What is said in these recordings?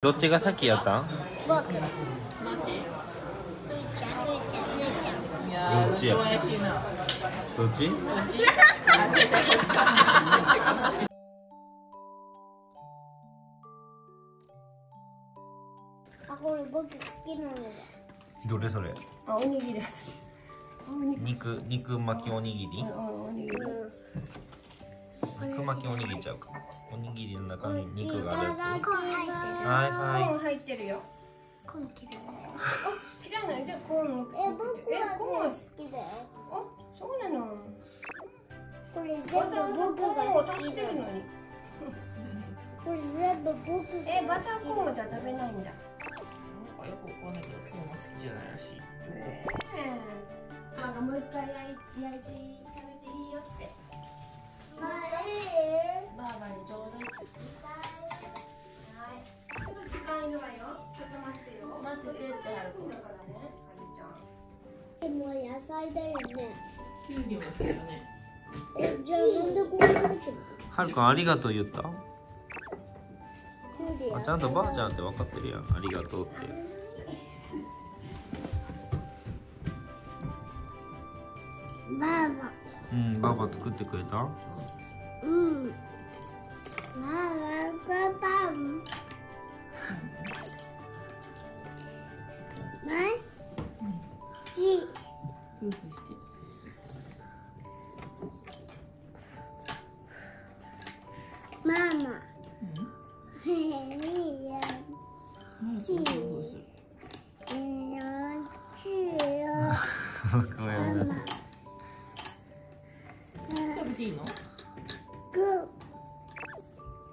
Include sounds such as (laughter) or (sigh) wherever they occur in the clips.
どっちが先やったん？僕。どっちふーちゃんふーちゃんふーちゃんいやーどっちやどっちも怪しいな。どっち？どっちあこっちだ絶対こっちあこれ僕好きなのだ。どれそれ？あ、おにぎりです。肉肉巻きおにぎり？あおにぎり。肉巻きおにぎりちゃうかおにぎりの中に肉があるやつコーン入ってるはいはコーン入ってるよ。コーン嫌い嫌いなのじゃあコーンの。え僕えはコーン。ね好きだよあ、そうなの。これ全部僕コーンが好きだよしてるのに。(laughs) これ全部僕がえ、バターコーンじゃ食べないんだ。なんかよくわかんないけど今日も好きじゃないらしいえなんかもう一回焼いていい？キュウリも好きだね。えじゃあなんでこう食べてるの？はるくんありがとう言った？あちゃんとばあちゃんって分かってるやん。ありがとうって。ばあばうんばあば作ってくれた？うん。ばあ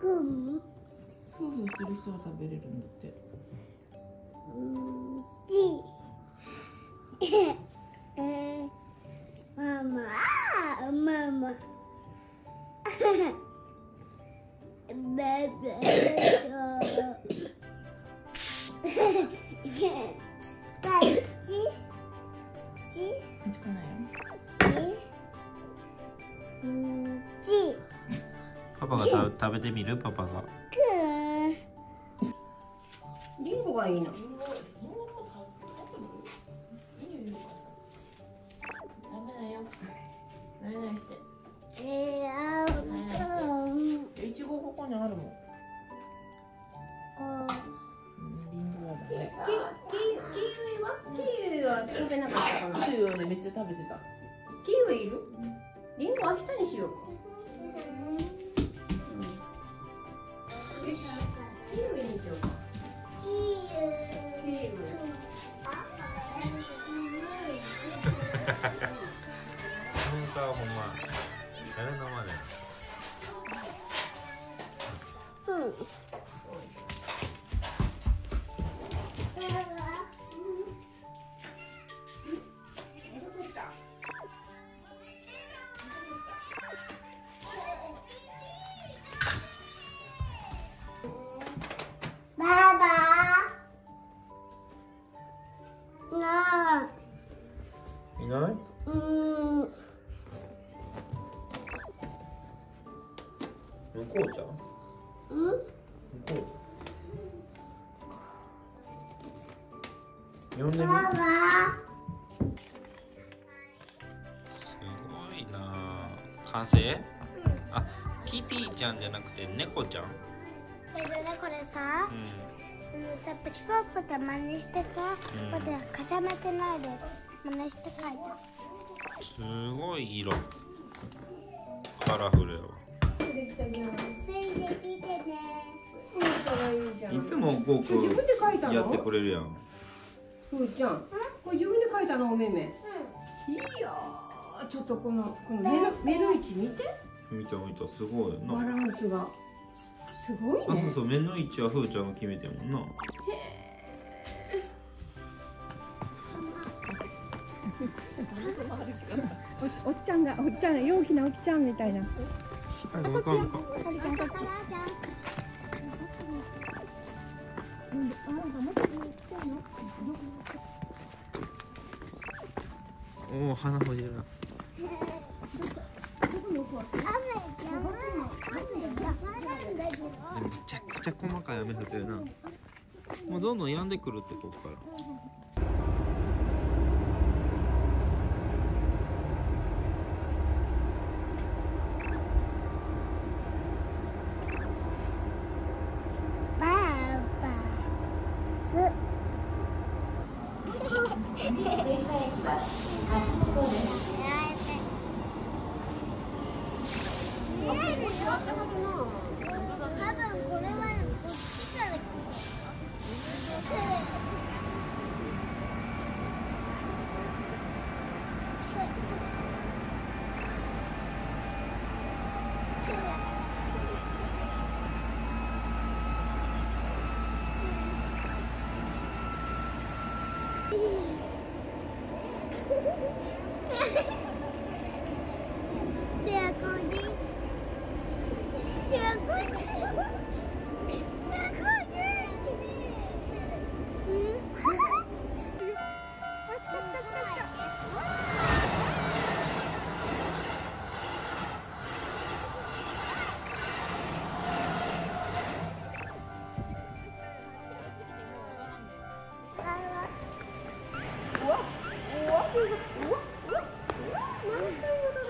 ぐん。夫婦する人は食べれるん。だってちええママママベベかいちちこっちパパが食べてみる？パパが。くリンゴがいいの。リンゴリンゴも食べるいいよいいよ食べないよないないして。えあうんいちごここにあるもん。うんリンゴはダキメキキウイはキウイは食べなかったかな。キウイはね。めっちゃ食べてた。キウイいる？リンゴ明日にしよう。か。かほんま誰の。まねうん。いなあ。完成？あキティちゃんじゃなくて猫ちゃん？えそれでこれさ？ううんさプチポップって真似してさ、うん。こうやって重ねてないで真似して書いた。んすごい色。カラフルやわ。ついできてね。いつもこう自分で書いたの？やってくれるやん。ふーちゃん。これ自分で書いたの？おめめ。いやーちょっとこのこの目の目の位置見て。見た見たすごいよバなランスがすすごいね。あそうそう目の位置はふーちゃんが決めてんもんな。おおっちゃんがおっちゃん陽気なおっちゃんみたいな。あかんあか。んおお鼻ほじるなめちゃくちゃ細かい雨降ってるな。もうどんどん止んでくるってここから。多分こ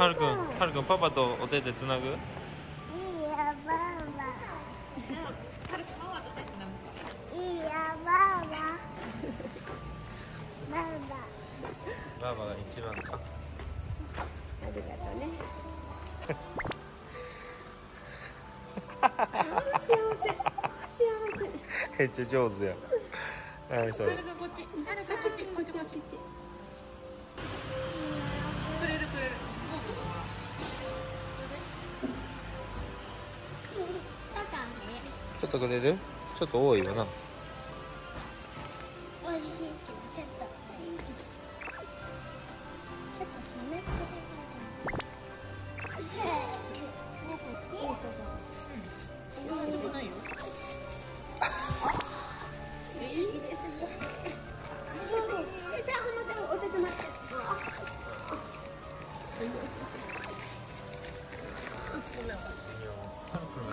はるくんはるくんパパとお手でつなぐ？Iya, Mama. Iya, Mama. Mama. バーバが一番か。ありがとうね。(laughs) 幸せ。幸せ。めっちゃ上手や。何それこっちこっちこっちこっちっとくれるちょっと多いよな。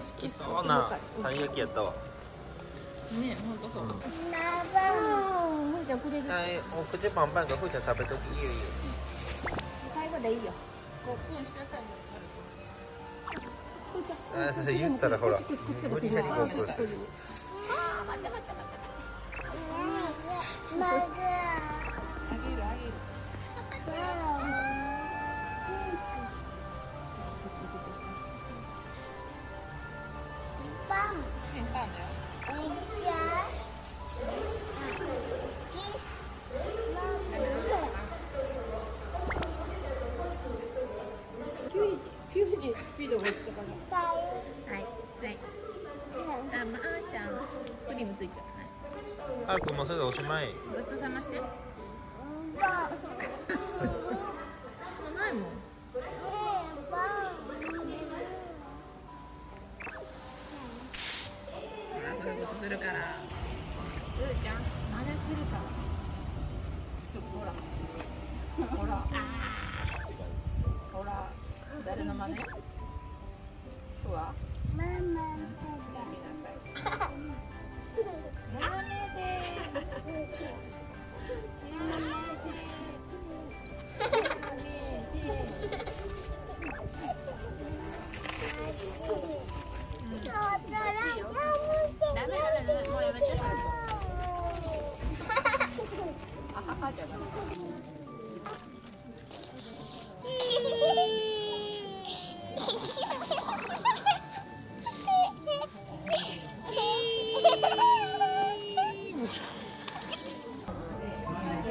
好きそうなたい焼きやったわ。ねほんとそう。るなほいじゃこれではいお口パンパンがふーちゃん食べときいいよいいよ。最後でいいよ。ごっくんしてさあそれ言ったらほら無理やり合コンするま急にスピードが落ちたからはい。はい。あまあしたクリームついちゃうはいくんもうそれでおしまい。ごちそうさましてもうないもん。あそれごちするからうーちゃん。真似するからそらほらほら誰の真似？ふわ？ママ見なさいマネでダメダメダメ。もうやめて。(laughs) あははじゃダメ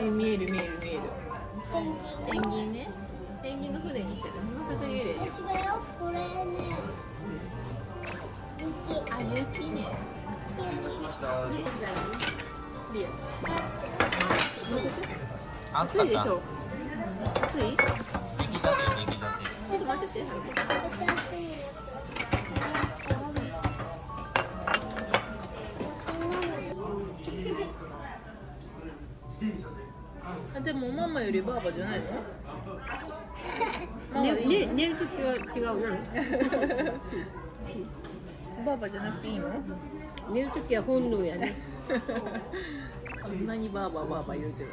え見える見える見える。ペンギンね。ペンギンの船にしてる。乗せてあげるよ。違うよこれね。あ雪ね。リア乗せて暑いでしょ。暑い？出来たて出来たてちょっと待っててよりバーバじゃないの？ねね寝るときは違うな。(laughs) バーバじゃなくていいの？寝るときは本能やね。(laughs) こんなにバーバーバーバー言うてる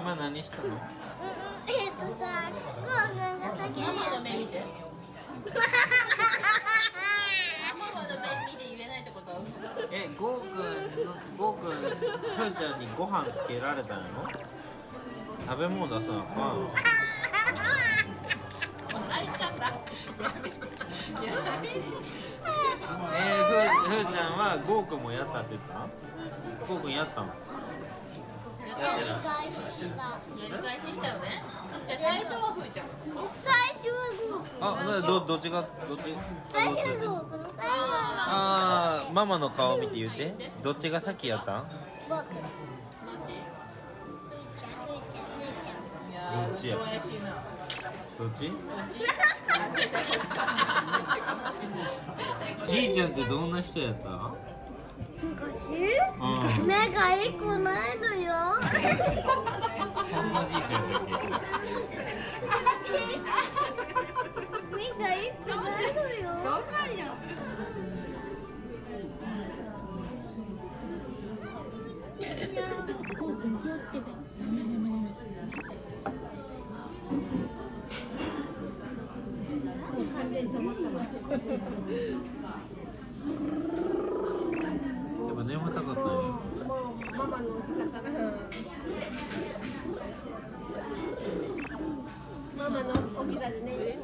今何したの？えっとさゴーくんが叫ぶママのや目見て。ママの目見て言えないってこと (laughs) えゴーくんのゴーくんふーちゃんにご飯つけられたの？食べ物出さなあかんえー、ふーふーちゃんはゴーくんもやったって言ったゴーくんやったの？やってない。返ししたやり返ししたよね。じゃあ最初はふーちゃん。最初はゴーくん。あそれどどっちがどっち？最初はゴーくん。最初はあーママの顔見て言って。どっちが先やったん？ゴーくんどっちや？どっち？どっちじいちゃんってどんな人やった？昔？うん。目が一個ないのよ。そんなじいちゃんだっけ？目が一個ないのよっぱ高かったでもママの膝か、お膝でね、